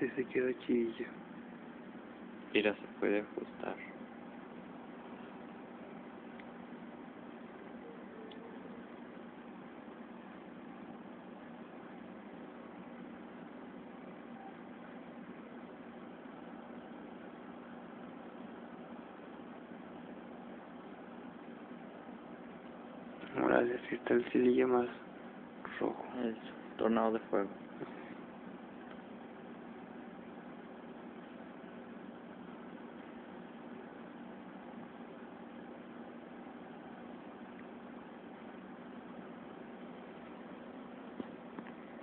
Este se quedó chidillo. Mira, se puede ajustar. Ahora sí está el cilillo más rojo. El tornado de fuego.